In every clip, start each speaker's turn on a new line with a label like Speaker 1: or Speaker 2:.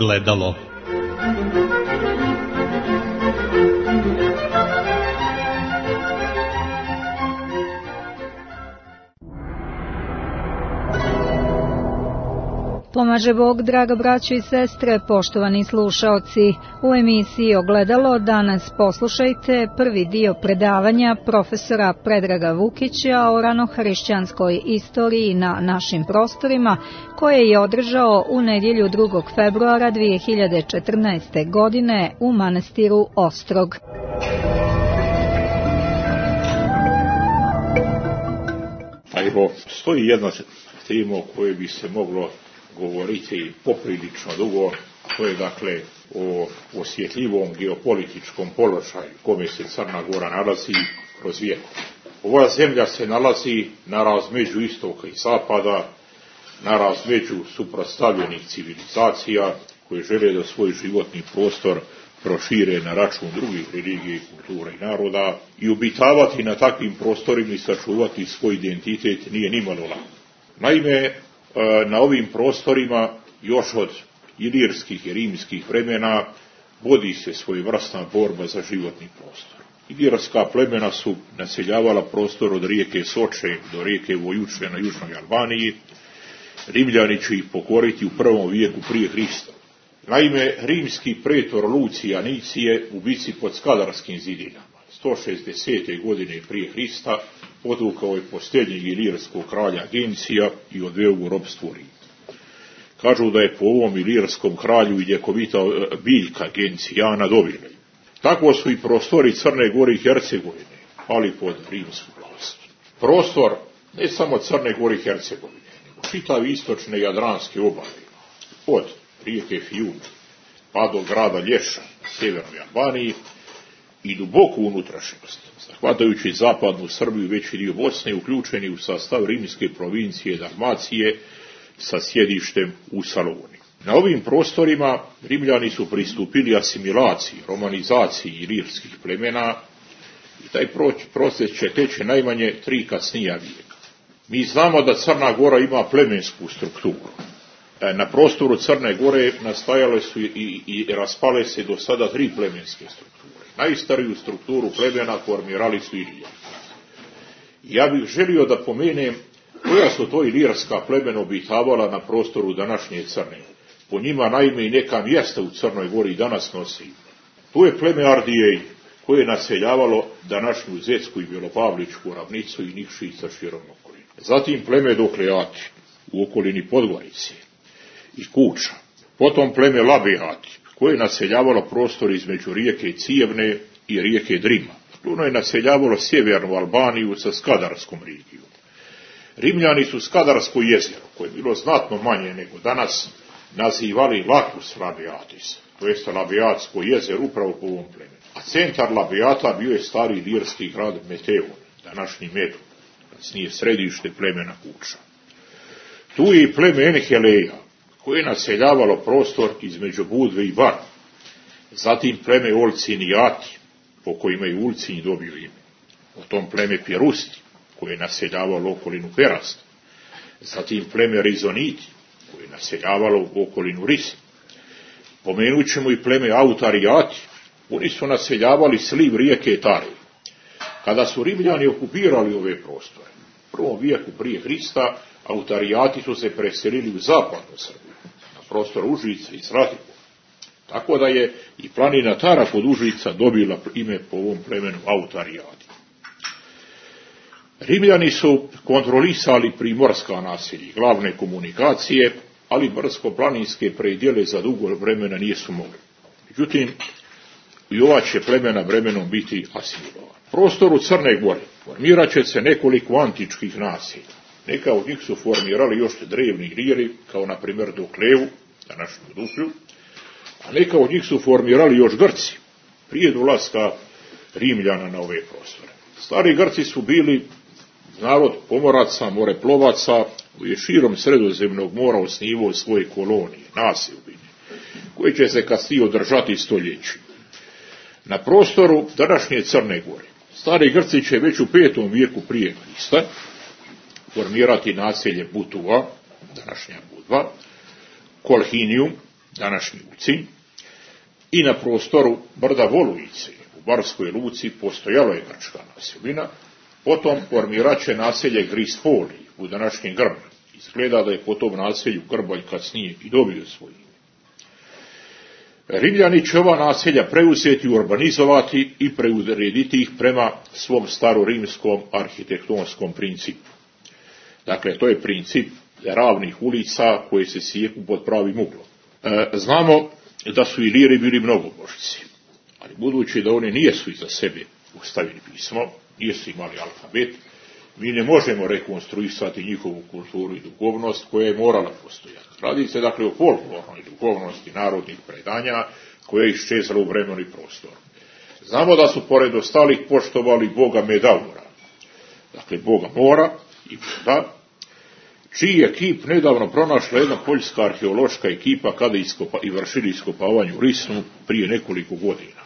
Speaker 1: ogledalo.
Speaker 2: Pomaže Bog, draga braćo i sestre, poštovani slušaoci. U emisiji Ogledalo danas poslušajte prvi dio predavanja profesora Predraga Vukića o ranohrišćanskoj istoriji na našim prostorima, koje je održao u nedjelju 2. februara 2014. godine u manastiru Ostrog.
Speaker 3: A evo, stoji jedna tema o kojoj bi se moglo govoriti poprilično dugo, to je dakle o osjetljivom geopolitičkom položaju kome se Crna Gora nalazi kroz vijeku. Ova zemlja se nalazi na razmeđu istoka i zapada, na razmeđu suprotstavljenih civilizacija koje žele da svoj životni prostor prošire na račun drugih religija i kultura i naroda i ubitavati na takvim prostorima i sačuvati svoj identitet nije nimalo lako. Naime, na ovim prostorima još od ilirskih i rimskih vremena vodi se svojevrsna borba za životni prostor. Ilirska plemena su naseljavala prostor od rijeke Soče do rijeke Vojuče na južnoj Albaniji. Rimljani će ih pokoriti u prvom vijeku prije Hrista. Naime, rimski pretor Lucija Nicije u bici pod Skadarskim zidinama 160. godine prije Hrista podvukao je posljednjeg ilirskog kralja Gencija i odveo u robstvo. Kažu da je po ovom ilirskom kralju i ljekovita e, biljka Gencijana dobili. Tako su i prostori Crne Gore i Hercegovine pali pod rimsku vlast. Prostor ne samo Crne Gore i Hercegovine, nego čitav istočne jadranske obale, od rijeke Fijun pa do grada Lješa, sjevernoj Albaniji, i duboku unutrašnjost, zahvatajući zapadnu Srbiju veći dio Bosne, uključeni u sastav rimske provincije Dalmacije sa sjedištem u Saloni. Na ovim prostorima Rimljani su pristupili asimilaciji, romanizaciji ilirskih plemena i taj proces će teći najmanje tri kasnija vijeka. Mi znamo da Crna Gora ima plemensku strukturu. E, na prostoru Crne Gore nastajale su i, i raspale se do sada tri plemenske strukture najstariju strukturu plemena formirali su Ilija. Ja bih želio da pomenem koja su to ilirska plemena obitavala na prostoru današnje Crne. Po njima naime i neka mjesta u Crnoj Gori danas nosi. Tu je pleme Ardijej, koje je naseljavalo današnju Zetsku i Bjelopavličku ravnicu i Nikšica širom okolinu. Zatim pleme Dokleati u okolini Podgorice i Kuča. Potom pleme Labijati koje je naseljavalo prostor između rijeke Cijevne i rijeke Drima. Ono je naseljavalo sjevernu Albaniju sa Skadarskom regijom. Rimljani su Skadarsko jezero, koje je bilo znatno manje nego danas, nazivali Lacus Labiatis, to jest Labiatsko jezero upravo po ovom plemenu. A centar Labiata bio je stari lirski grad Meteon, današnji Medu, nije središte plemena Kuča. Tu je i pleme Enheleja, koje je naseljavalo prostor između Budve i Bar. Zatim pleme Olcinijati, po kojima je Ulcinj dobio ime. Tom pleme Pjerusti, koje je naseljavalo okolinu Perasta. Zatim pleme Rizoniti, koje je naseljavalo okolinu Ris. Pomenut ćemo i pleme Autarijati, oni su naseljavali sliv rijeke Tare. Kada su Rimljani okupirali ove prostore, prvom vijeku prije Hrista, autarijati su se preselili u zapadnu Srbiju prostor Užica i Sratipu. Tako da je i planina Tara kod Užica dobila ime po ovom plemenu Autarijadi. Rimljani su kontrolisali primorska nasilja, glavne komunikacije, ali brdsko-planinske predjele za dugo vremena nisu mogli. Međutim, i ova će plemena vremenom biti asimilovana. Prostoru Crne Gore formirat će se nekoliko antičkih nasilja. Neka od njih su formirali još drevni grijeri, kao na primjer Doklevu, današnju Duklju, a neka od njih su formirali još Grci, prije dolaska Rimljana na ove prostore. Stari Grci su bili narod pomoraca, moreplovaca, koji je širom sredozemnog mora osnivao svoje kolonije, nasilbine, koje će se kasnije održati stoljećima. Na prostoru današnje Crne Gore, stari Grci će već u petom vijeku prije Krista formirati naselje Butua, današnja Budva, Kolhinijum, današnji Uci, i na prostoru brda Volujice u Barskoj Luci postojala je grčka naseljina, potom formiraće naselje Grispoli u današnjem Grbu. Izgleda da je po tom naselju Grbalj kasnije i dobio svoj ime. Rimljani će ova naselja preuzeti, urbanizovati i preurediti ih prema svom starorimskom arhitektonskom principu. Dakle, to je princip ravnih ulica koje se sijeku pod pravim uglom. E, znamo da su i liri bili mnogobožci, ali budući da oni nijesu iza sebe ustavili pismo, nijesu imali alfabet, mi ne možemo rekonstruisati njihovu kulturu i dugovnost koja je morala postojati. Radi se dakle o folklornoj dugovnosti narodnih predanja koja je iščezala u vremenu i prostoru. Znamo da su pored ostalih poštovali Boga Medaura, dakle Boga mora i voda, čiji je kip nedavno pronašla jedna poljska arheološka ekipa kada iskopa, i vršili iskopavanje u Risnu prije nekoliko godina.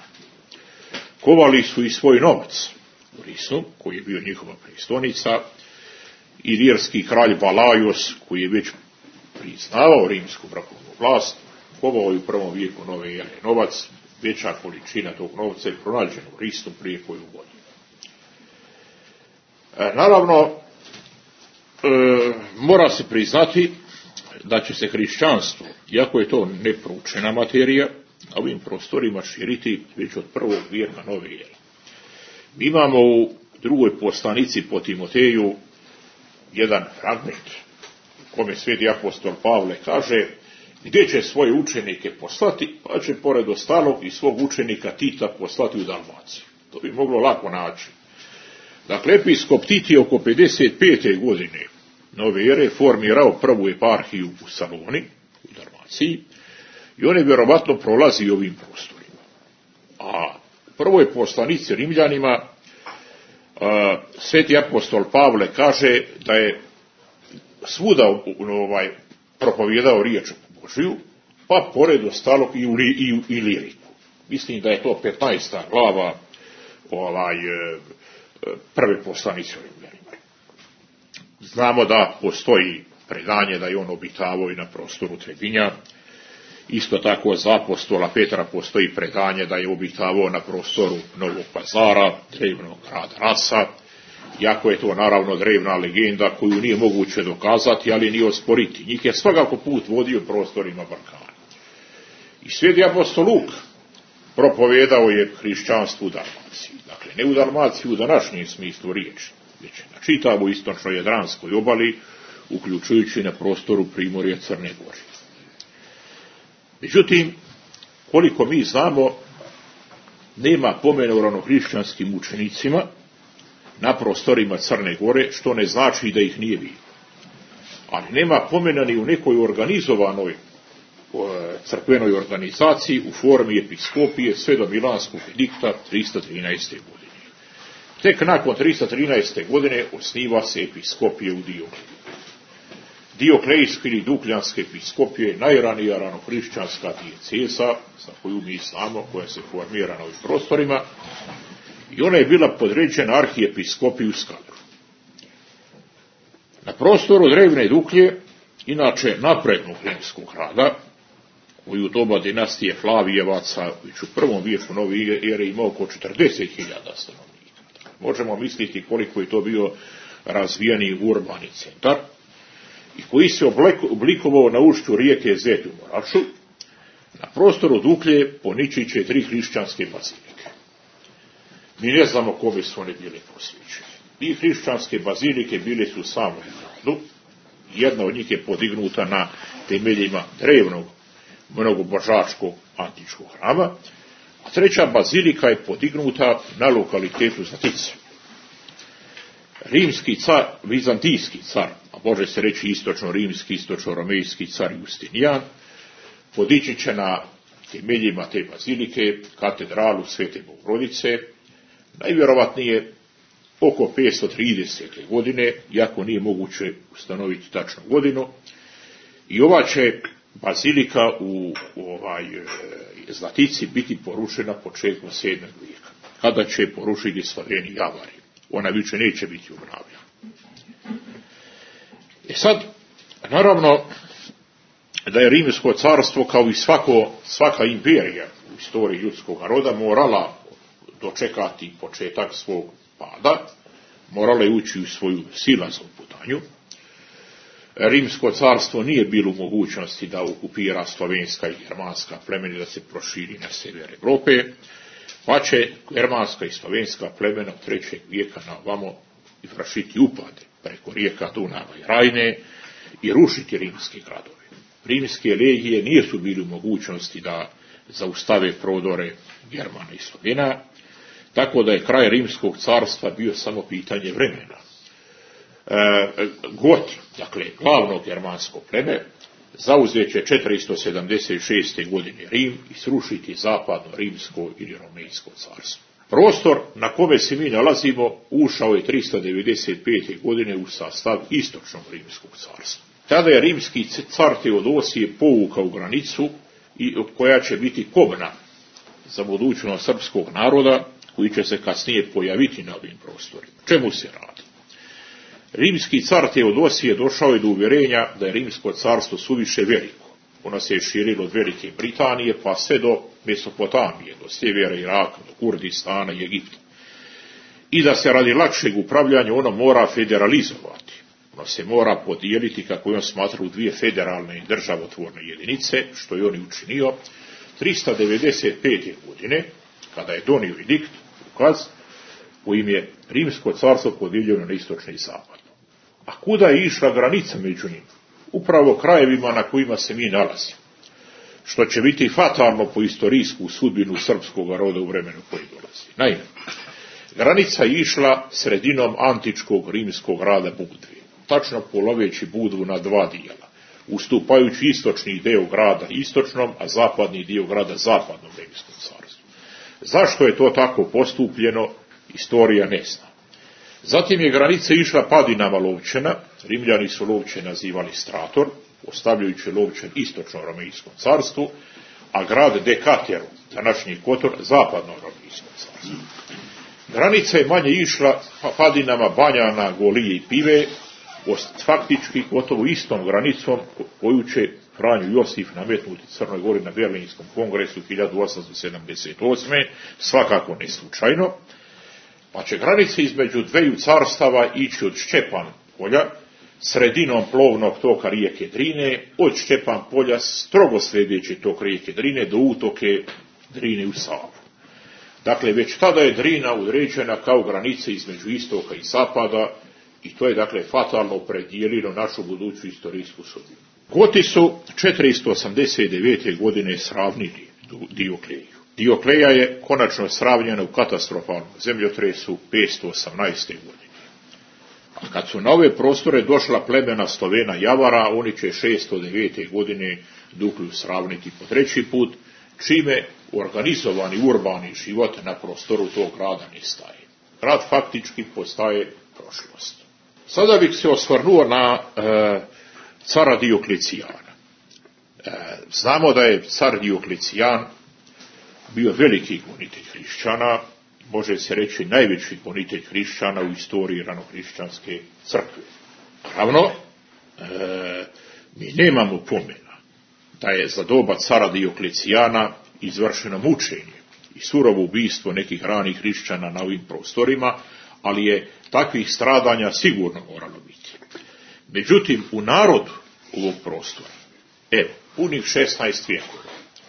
Speaker 3: Kovali su i svoj novac u Risnu, koji je bio njihova pristonica, i lirski kralj Balajos, koji je već priznavao rimsku brakovnu vlast, kovao je u prvom vijeku nove ere novac, veća količina tog novca je pronađena u Risnu prije koju godinu. E, naravno, e, mora se priznati da će se hrišćanstvo, iako je to neproučena materija, na ovim prostorima širiti već od prvog vijeka nove ere. Mi imamo u drugoj poslanici po Timoteju jedan fragment u kome sveti apostol Pavle kaže gdje će svoje učenike poslati, pa će pored ostalog i svog učenika Tita poslati u Dalmaciju. To bi moglo lako naći. Dakle, episkop Titi oko 55. godine nove ere formirao prvu eparhiju u Saloni, u Dalmaciji, i on je vjerovatno prolazi ovim prostorima. A prvoj poslanici Rimljanima a, sveti apostol Pavle kaže da je svuda ovaj, propovjedao riječ Božiju, pa pored ostalog i u, i, i liriku. Mislim da je to 15. glava ovaj, e, prve poslanice Rimljanima. Znamo da postoji predanje da je on obitavao i na prostoru Trebinja. Isto tako za apostola Petra postoji predanje da je obitavao na prostoru Novog pazara, drevnog grada Rasa, jako je to naravno drevna legenda koju nije moguće dokazati, ali nije osporiti. Njih je svakako put vodio prostorima Balkana. I sveti apostol Luk propovedao je hrišćanstvu u Dalmaciji. Dakle, ne u Dalmaciji u današnjem smislu riječi, već na čitavoj istočno-jadranskoj obali, uključujući na prostoru Primorje Crne Gore. Međutim, koliko mi znamo, nema pomena u ranohrišćanskim učenicima na prostorima Crne Gore, što ne znači da ih nije bilo. Ali nema pomena ni u nekoj organizovanoj crkvenoj organizaciji u formi episkopije sve do Milanskog edikta 313. godine. Tek nakon 313. godine osniva se episkopije u Diokleju. Dioklejske ili Dukljanske episkopije je najranija ranohrišćanska dijecesa, za koju mi znamo, koja se formira na ovim prostorima, i ona je bila podređena arhijepiskopiju Skadru. Na prostoru drevne Duklje, inače naprednog rimskog hrada, koji u doba dinastije Flavijevaca, već u prvom vijeku nove ere imao oko 40.000 stanovnika. Možemo misliti koliko je to bio razvijeni urbani centar, i koji se oblikovao na ušću rijeke Zet u Moraču, na prostoru Duklje poničit će tri hrišćanske bazilike. Mi ne znamo kome su one bile posvećene. I hrišćanske bazilike bile su samo gradu, jedna od njih je podignuta na temeljima drevnog mnogobožačkog antičkog hrama, treća bazilika je podignuta na lokalitetu Zatice. Rimski car, vizantijski car, a može se reći istočno-rimski, istočno-romejski car Justinijan, podići će na temeljima te bazilike katedralu Svete Bogorodice, najvjerovatnije oko 530. godine, iako nije moguće ustanoviti tačnu godinu, i ova će bazilika u, ovaj, Zlatici biti porušena početkom 7. vijeka, kada će porušiti Slaveni Javari. Ona više neće biti obnavljena. E sad, naravno, da je Rimsko carstvo kao i svako, svaka imperija u istoriji ljudskog roda morala dočekati početak svog pada, morala je ući u svoju silaznu putanju. Rimsko carstvo nije bilo u mogućnosti da okupira slovenska i germanska plemena da se proširi na sever Europe, pa će germanska i slovenska plemena od trećeg vijeka na ovamo vršiti upade preko rijeka Dunava i Rajne i rušiti rimski gradovi. Rimske legije nisu bili u mogućnosti da zaustave prodore Germana i Slovena, tako da je kraj rimskog carstva bio samo pitanje vremena. E, Goti, dakle glavno germansko pleme, zauzet će 476. godine Rim i srušiti zapadno rimsko ili romejsko carstvo. Prostor na kome se mi nalazimo ušao je 395. godine u sastav istočnog rimskog carstva. Tada je rimski car Teodosije povukao granicu i koja će biti kobna za budućnost srpskog naroda koji će se kasnije pojaviti na ovim prostorima. Čemu se radi? Rimski car Teodosije došao je do uvjerenja da je rimsko carstvo suviše veliko. Ono se je širilo od Velike Britanije pa sve do Mesopotamije, do sjevera Iraka, do Kurdistana i Egipta. I da se radi lakšeg upravljanja ono mora federalizovati. Ono se mora podijeliti, kako je on smatra, u dvije federalne i državotvorne jedinice, što je on i učinio, 395. godine, kada je donio edikt, ukaz, kojim je Rimsko carstvo podijeljeno na istočno i zapadno. A kuda je išla granica među njima? Upravo krajevima na kojima se mi nalazimo. Što će biti fatalno po istorijsku sudbinu srpskog roda u vremenu koji dolazi. Naime, granica je išla sredinom antičkog rimskog rada Budvi, tačno poloveći Budvu na dva dijela, ustupajući istočni dio grada istočnom, a zapadni dio grada zapadnom rimskom carstvu. Zašto je to tako postupljeno, Istorija ne zna. Zatim je granica išla padinama Lovčena, Rimljani su Lovče nazivali Strator, ostavljajući Lovčen istočno romijskom carstvu, a grad Dekateru, današnji Kotor, zapadno romijskom carstvu. Granica je manje išla padinama Banjana, Golije i Pive, faktički gotovo istom granicom koju će Franju Josif nametnuti Crnoj Gori na Berlinskom kongresu 1878. svakako ne slučajno, pa će granice između dveju carstava ići od Šćepan polja, sredinom plovnog toka rijeke Drine, od Šćepan polja strogo sljedeći tok rijeke Drine do utoke Drine u Savu. Dakle, već tada je Drina određena kao granica između istoka i zapada i to je dakle fatalno predijelilo našu buduću istorijsku sudbinu. Goti su 489. godine sravnili Diokleju. Diokleja je konačno sravnjena u katastrofalnom zemljotresu 518. godine. A kad su na ove prostore došla plemena Slovena Javara, oni će 609. godine Duklju sravniti po treći put, čime organizovani urbani život na prostoru tog grada nestaje. Grad faktički postaje prošlost. Sada bih se osvrnuo na e, cara Dioklecijana. E, znamo da je car Dioklecijan bio veliki gonitelj hrišćana, može se reći najveći gonitelj hrišćana u istoriji ranohrišćanske crkve. Naravno, e, mi nemamo pomena da je za doba cara Dioklecijana izvršeno mučenje i surovo ubijstvo nekih ranih hrišćana na ovim prostorima, ali je takvih stradanja sigurno moralo biti. Međutim, u narodu ovog prostora, evo, punih 16 vijekova,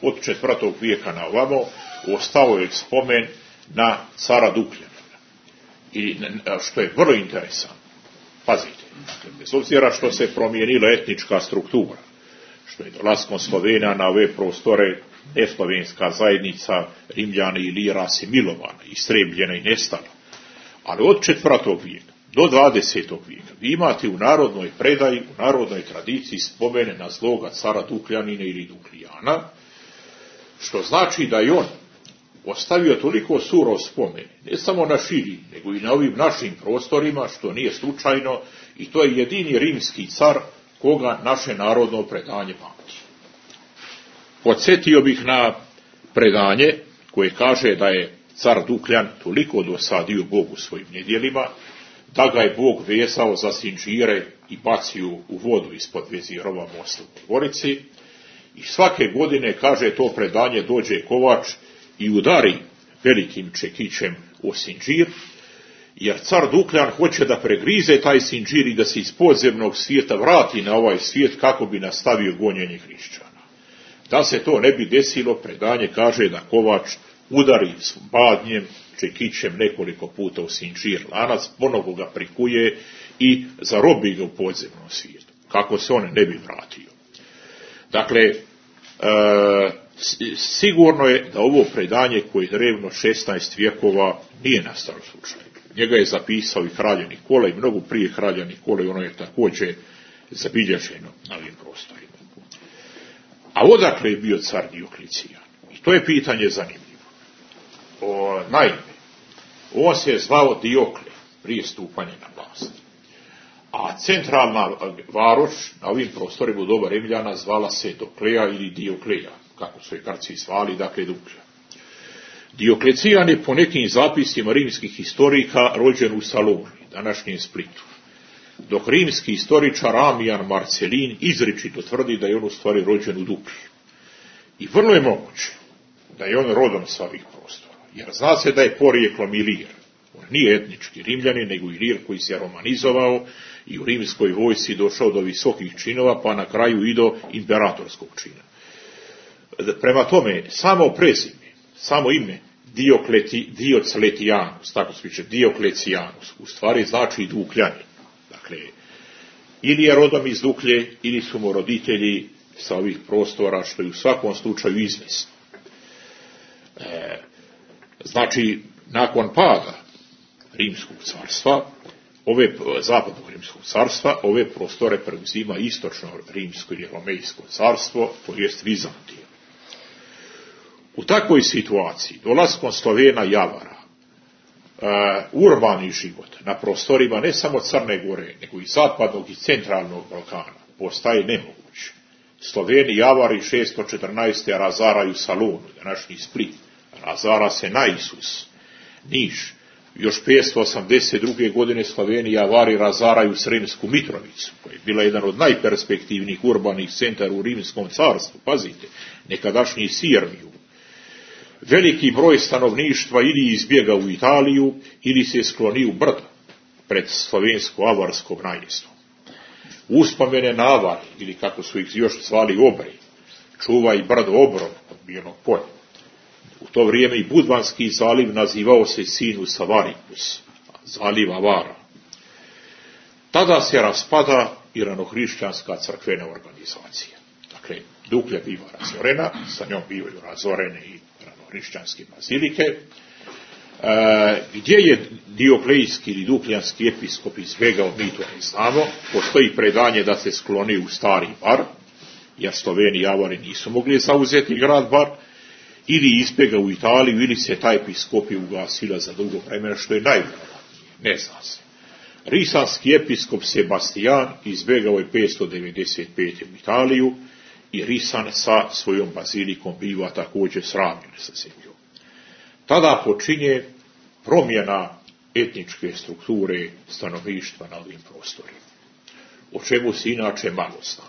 Speaker 3: od četvrtog vijeka na ovamo, ostao je spomen na cara Dukljana. I što je vrlo interesantno, pazite, bez obzira što se promijenila etnička struktura, što je dolaskom Slovena na ove prostore neslovenska zajednica Rimljana i Lira milovana, istrebljena i nestala. Ali od četvrtog vijeka do 20. vijeka vi imate u narodnoj predaji, u narodnoj tradiciji spomene na zloga cara Dukljanine ili Duklijana, što znači da je on ostavio toliko suro spomen, ne samo na širi, nego i na ovim našim prostorima, što nije slučajno, i to je jedini rimski car koga naše narodno predanje pamti. Podsjetio bih na predanje koje kaže da je car Dukljan toliko dosadio Bogu svojim nedjelima, da ga je Bog vezao za sinđire i bacio u vodu ispod vezirova mosta u Gorici, I svake godine, kaže to predanje, dođe Kovač i udari velikim čekićem o sinđir, jer car Dukljan hoće da pregrize taj sinđir i da se iz podzemnog svijeta vrati na ovaj svijet kako bi nastavio gonjenje hrišćana. Da se to ne bi desilo, predanje kaže da Kovač udari s badnjem, čekićem nekoliko puta u sinđir lanac, ponovo ga prikuje i zarobi ga u podzemnom svijetu. Kako se on ne bi vratio. Dakle, sigurno je da ovo predanje koje je drevno 16 vjekova nije nastalo slučajno. Njega je zapisao i kralja Nikola i mnogo prije kralja Nikola i ono je također zabilježeno na ovim prostorima. A odakle je bio car Dioklicijan? I to je pitanje zanimljivo. O, naime, on se je zvao Diokle prije stupanja na vlast. A centralna varoš na ovim prostorima u doba Rimljana zvala se Dokleja ili Diokleja, kako su je karci zvali, dakle Duklja. Dioklecijan je po nekim zapisima rimskih historika rođen u Saloni, današnjem Splitu. Dok rimski historičar Amijan Marcelin izričito tvrdi da je on u stvari rođen u Duklji. I vrlo je moguće da je on rodom sa ovih prostora, jer zna se da je porijeklom Ilir. On nije etnički rimljani, nego Ilir koji se romanizovao i u rimskoj vojsci došao do visokih činova, pa na kraju i do imperatorskog čina. Prema tome, samo prezime, samo ime Diokleti, Diocletijanus, tako se piše, Dioklecijanus, u stvari znači Dukljani. Dakle, ili je rodom iz Duklje, ili su mu roditelji sa ovih prostora, što je u svakom slučaju izvesno. E, znači, nakon pada Rimskog carstva, ove zapadnog rimskog carstva, ove prostore preuzima istočno rimsko ili romejsko carstvo, to jest Vizantija. U takvoj situaciji, dolaskom Slovena Javara, uh, urbani život na prostorima ne samo Crne Gore, nego i zapadnog i centralnog Balkana postaje nemoguć. Sloveni Javari 614. razaraju Salonu, današnji Split, razara se na Isus, Niš, još 582. godine Slovenija vari razaraju Sremsku Mitrovicu, koja je bila jedan od najperspektivnijih urbanih centara u Rimskom carstvu, pazite, nekadašnji Sirmiju. Veliki broj stanovništva ili izbjega u Italiju, ili se skloni u brdo pred slovensko-avarskom najezdom. Uspomene na ili kako su ih još zvali obri, čuva i brdo obrov od bijelog polja u to vrijeme i Budvanski zaliv nazivao se Sinus Avaricus, zaliv Avara. Tada se raspada i ranohrišćanska crkvena organizacija. Dakle, Duklja biva razorena, sa njom bivaju razorene i ranohrišćanske bazilike, e, gdje je dioklejski ili dukljanski episkop izbjegao, mi to ne znamo, postoji predanje da se skloni u stari bar, jer Sloveni i Avari nisu mogli zauzeti grad bar, ili ispega u Italiju, ili se taj episkopija ugasila za dugo vremena, što je najvjerojatnije, ne zna se. Risanski episkop Sebastian izbjegao je 595. u Italiju i Risan sa svojom bazilikom biva također sravnjen sa zemljom. Tada počinje promjena etničke strukture stanovništva na ovim prostorima, o čemu se inače malo zna.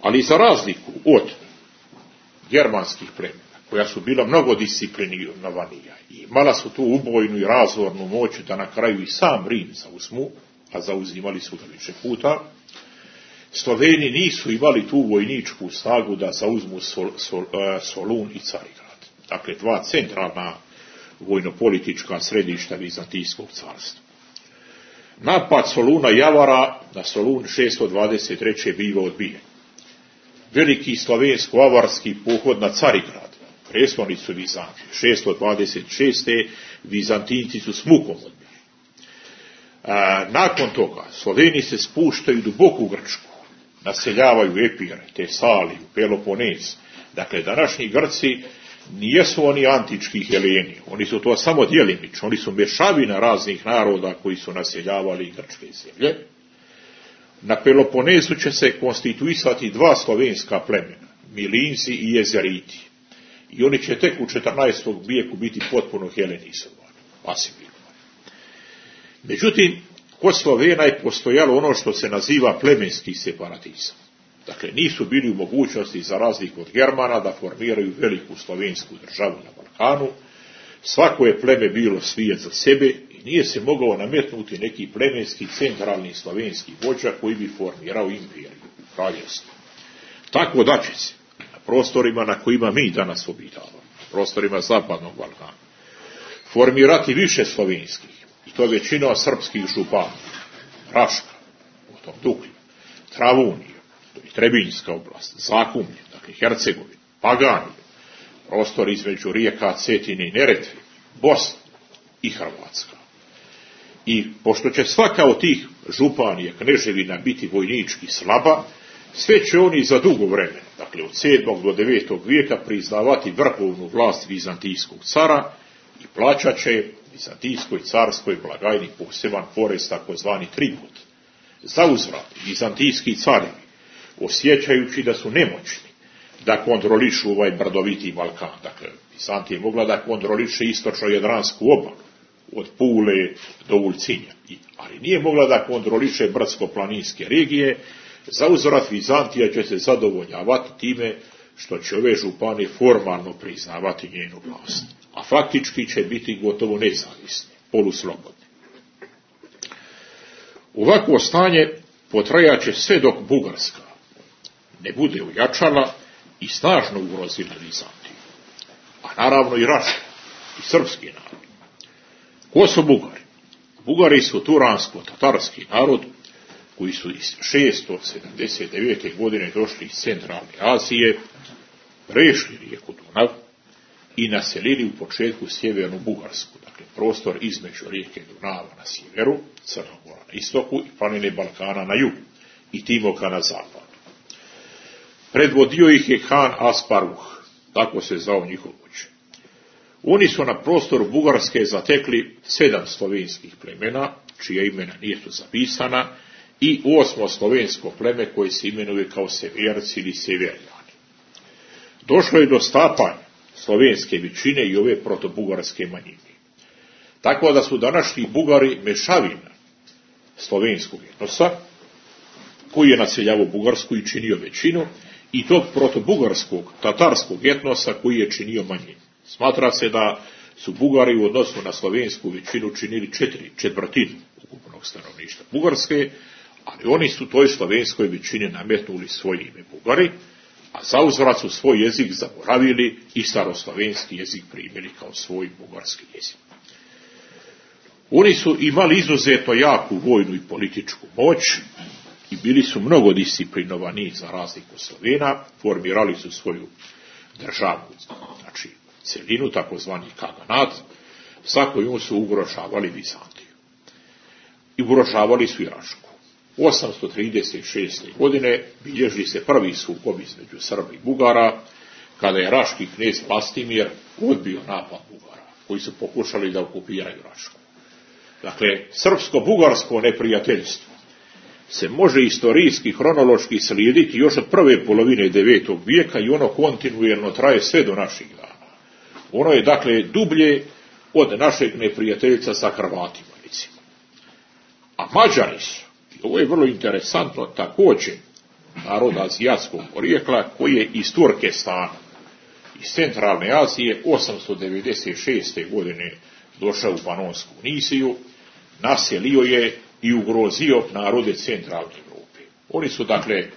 Speaker 3: Ali za razliku od germanskih plemena, koja su bila mnogo disciplinovanija i imala su tu ubojnu i razornu moć da na kraju i sam Rim zauzmu, a zauzimali su ga više puta, Sloveni nisu imali tu vojničku snagu da zauzmu Sol, e, Solun i Carigrad. Dakle, dva centralna vojnopolitička središta Vizantijskog carstva. Napad Soluna Javara na Solun 623. biva odbijen veliki slovensko-avarski pohod na Carigrad, prestolnicu Vizantije, 626. Vizantinci su s mukom odbili. nakon toga Sloveni se spuštaju duboko u Grčku, naseljavaju Epire, Tesaliju, Peloponez. Dakle, današnji Grci nijesu oni antički Heleni, oni su to samo djelimično, oni su mješavina raznih naroda koji su naseljavali grčke zemlje na Peloponezu će se konstituisati dva slovenska plemena, Milinci i Jezeriti. I oni će tek u 14. vijeku biti potpuno helenizovani, asimilovani. Međutim, kod Slovena je postojalo ono što se naziva plemenski separatizam. Dakle, nisu bili u mogućnosti, za razliku od Germana, da formiraju veliku slovensku državu na Balkanu. Svako je pleme bilo svijet za sebe nije se mogao nametnuti neki plemenski centralni slovenski vođa koji bi formirao imperiju, kraljevstvo. Tako da će se na prostorima na kojima mi danas obitavamo, prostorima zapadnog Balkana, formirati više slovenskih, i to većina srpskih župana, Raška, potom Duklja, Travunija, to je Trebinjska oblast, Zakumlje, dakle Hercegovina, Paganija, prostor između rijeka Cetine i Neretve, Bosna i Hrvatska. I pošto će svaka od tih županija, kneževina biti vojnički slaba, sve će oni za dugo vremena, dakle od 7. do 9. vijeka, priznavati vrhovnu vlast vizantijskog cara i plaćat će vizantijskoj carskoj blagajni poseban porez takozvani tribut. Za uzvrat, vizantijski carevi, osjećajući da su nemoćni, da kontrolišu ovaj brdoviti Balkan. Dakle, Bizantija je mogla da kontroliše istočno-jadransku obalu, od Pule do Ulcinja, ali nije mogla da kontroliše brdsko-planinske regije, za uzvrat Vizantija će se zadovoljavati time što će ove župane formalno priznavati njenu vlast, a faktički će biti gotovo nezavisni, poluslobodni. Ovako stanje potrajaće sve dok Bugarska ne bude ujačala i snažno ugrozila Vizantiju, a naravno i Raša i srpski narod. Ko su Bugari? Bugari su turansko-tatarski narod koji su iz 679. godine došli iz centralne Azije, prešli rijeku Dunav i naselili u početku sjevernu Bugarsku, dakle prostor između rijeke Dunava na sjeveru, Crnogora na istoku i planine Balkana na jugu i Timoka na zapadu. Predvodio ih je Han Asparuh, tako se zvao njihov vođe. Oni su na prostoru Bugarske zatekli sedam slovenskih plemena, čija imena nisu zapisana, i osmo slovensko pleme koje se imenuje kao severci ili severljani. Došlo je do stapanja slovenske većine i ove protobugarske manjine. Tako da su današnji Bugari mešavina slovenskog etnosa, koji je naseljavao Bugarsku i činio većinu, i tog protobugarskog, tatarskog etnosa koji je činio manjinu. Smatra se da su Bugari u odnosu na slovensku većinu činili četiri četvrtinu ukupnog stanovništva Bugarske, ali oni su toj slovenskoj većini nametnuli svoje ime Bugari, a za uzvrat su svoj jezik zaboravili i staroslovenski jezik primili kao svoj bugarski jezik. Oni su imali izuzetno jaku vojnu i političku moć i bili su mnogo disciplinovani za razliku Slovena, formirali su svoju državu, znači celinu, takozvani kaganat, svako nju su ugrožavali Bizantiju. I ugrožavali su i Rašku. 836. godine bilježi se prvi sukob između Srba i Bugara, kada je raški knez Pastimir odbio napad Bugara, koji su pokušali da okupiraju Rašku. Dakle, srpsko-bugarsko neprijateljstvo se može istorijski, hronološki slijediti još od prve polovine devetog vijeka i ono kontinuirno traje sve do naših dana. Ono je dakle dublje od našeg neprijateljca sa Hrvatima, recimo. A Mađari su, ovo je vrlo interesantno, također narod azijatskog porijekla koji je iz Turkestana, iz centralne Azije 896. godine došao u Panonsku Nisiju, naselio je i ugrozio narode centralne Europe. Oni su dakle e,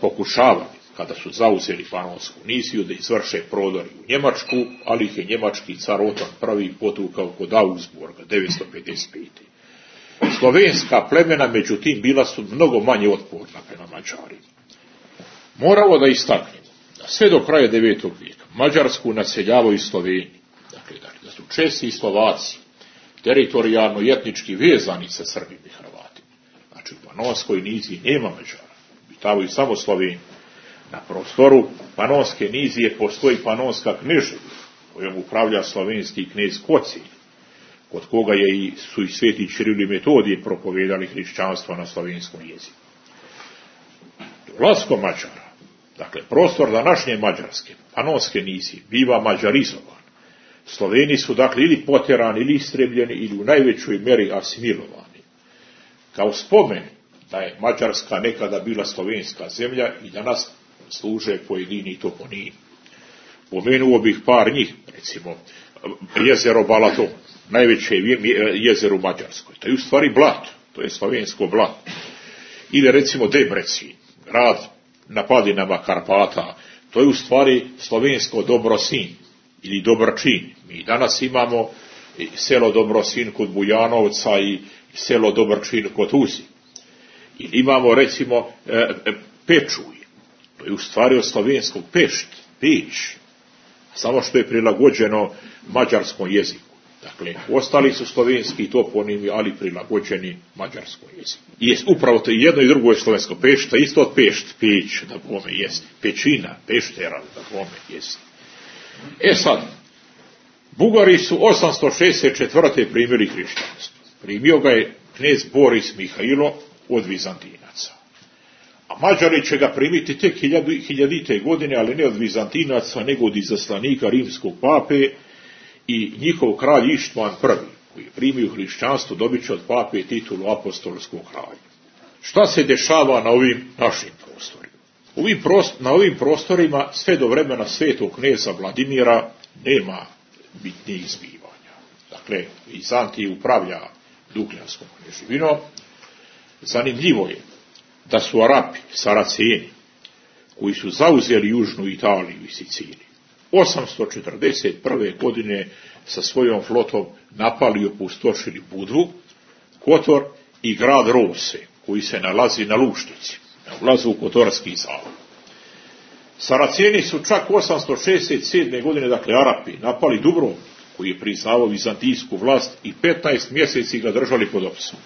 Speaker 3: pokušavali kada su zauzeli Panonsku Nisiju da izvrše prodori u Njemačku, ali ih je njemački car Otan prvi potukao kod Augsburga 955. Slovenska plemena, međutim, bila su mnogo manje otporna prema Mađarima. Moramo da istaknemo da sve do kraja 9. vijeka Mađarsku naseljavaju Sloveni, dakle, dakle da su Česi i Slovaci teritorijalno i etnički vezani sa Srbima i Hrvatima. Znači u Panonskoj niziji nema Mađara, bitavaju samo Sloveni. Na prostoru Panonske nizije postoji Panonska knježevina, kojom upravlja slovenski knez Kocin, kod koga je i, su i sveti Čirili metodije propovedali hrišćanstvo na slovenskom jeziku. Dolaskom Mađara, dakle prostor današnje Mađarske, Panonske nizije, biva mađarizovan. Sloveni su dakle ili poterani, ili istrebljeni, ili u najvećoj meri asimilovani. Kao spomen da je Mađarska nekada bila slovenska zemlja i danas služe pojedini toponimi. Pomenuo bih par njih, recimo jezero Balaton, najveće jezero u Mađarskoj. To je u stvari blat, to je slovensko blat. Ili recimo Debreci, grad na padinama Karpata, to je u stvari slovensko Dobrosin ili Dobrčin. Mi danas imamo selo Dobrosin kod Bujanovca i selo Dobrčin kod Uzi. I imamo recimo e, e, Pečuj, u stvari od slovenskog Pešt, Peć, samo što je prilagođeno mađarskom jeziku. Dakle, ostali su slovenski toponimi, ali prilagođeni mađarskom jeziku. I upravo to jedno i drugo je slovensko. Pešta, isto od pešt, peć, da bome jest. Pećina, peštera, da bome jest. E sad, Bugari su 864. primili hrišćanstvo. Primio ga je knez Boris Mihajlo od Vizantinaca. Mađari će ga primiti tek hiljadite godine, ali ne od Vizantinaca, nego od izaslanika rimskog pape i njihov kralj Ištvan prvi, koji je primio hrišćanstvo, dobit će od pape titulu apostolskog kralja. Šta se dešava na ovim našim prostorima? Ovim na ovim prostorima sve do vremena svetog kneza Vladimira nema bitnijih zbivanja. Dakle, Vizantij upravlja Dukljanskom knježivinom. Zanimljivo je da su Arapi, Saraceni, koji su zauzeli južnu Italiju i Siciliju, 841. godine sa svojom flotom napali i opustošili Budvu, Kotor i grad Rose, koji se nalazi na Luštici, na ulazu u Kotorski zavod. Saraceni su čak 867. godine, dakle Arapi, napali Dubrovnik, koji je priznavao vizantijsku vlast i 15 mjeseci ga držali pod opsom.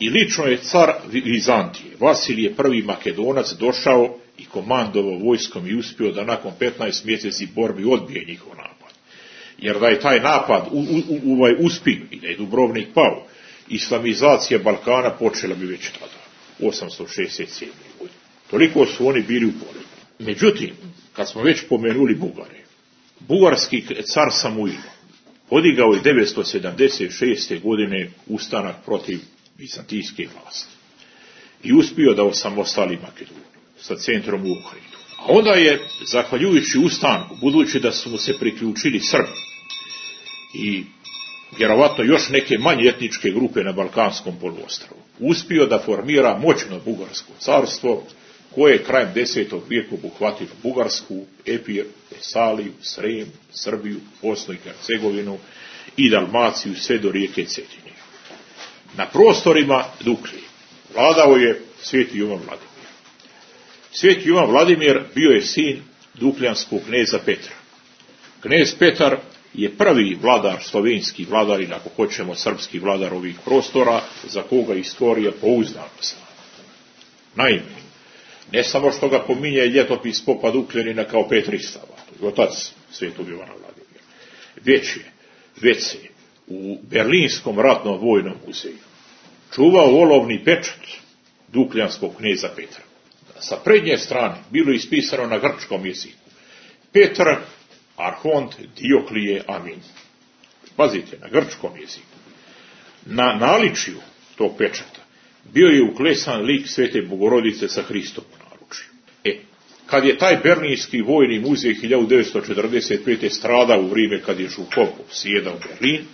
Speaker 3: I lično je car Vizantije, Vasilije prvi Makedonac, došao i komandovao vojskom i uspio da nakon 15 mjeseci borbi odbije njihov napad. Jer da je taj napad u, ovaj uspio i da je Dubrovnik pao, islamizacija Balkana počela bi već tada, 867. godine. Toliko su oni bili u poli. Međutim, kad smo već pomenuli Bugare, bugarski car Samuilo podigao je 976. godine ustanak protiv vizantijske vlasti i uspio da osamostali Makedoniju sa centrom u Ukrajinu. A onda je, zahvaljujući ustanku, budući da su mu se priključili Srbi i vjerovatno još neke manje etničke grupe na Balkanskom poluostravu, uspio da formira moćno bugarsko carstvo, koje je krajem desetog vijeka obuhvatilo Bugarsku, Epir, Tesaliju, Srem, Srbiju, Bosnu i Hercegovinu i Dalmaciju sve do rijeke Cetinje. Na prostorima Duklije vladao je sveti Jovan Vladimir. Sveti Jovan Vladimir bio je sin dukljanskog kneza Petra. Knez Petar je prvi vladar, slovenski vladar ako hoćemo srpski vladar ovih prostora, za koga istorija pouzdano zna. Naime, ne samo što ga pominje ljetopis popa Dukljanina kao Petristava, otac svetog Jovana Vladimira, već je, već se u Berlinskom ratnom vojnom muzeju čuvao olovni pečat dukljanskog kneza Petra sa prednje strane bilo ispisano na grčkom jeziku. Petar, Arhont, Dioklije, Amin. Pazite, na grčkom jeziku. Na naličiju tog pečata bio je uklesan lik svete Bogorodice sa Hristom u naručju. E, kad je taj Berlinski vojni muzej 1945. stradao u vrijeme kad je Žukopov sjedao Berlin,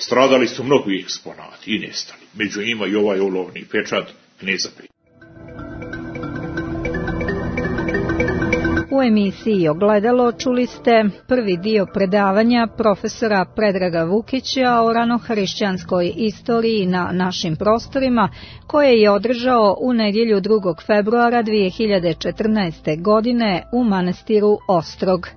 Speaker 3: stradali su mnogi eksponati i nestali. Među njima i ovaj olovni pečat kneza
Speaker 2: U emisiji Ogledalo čuli ste prvi dio predavanja profesora Predraga Vukića o ranohrišćanskoj istoriji na našim prostorima koje je održao u nedjelju 2. februara 2014. godine u manastiru Ostrog.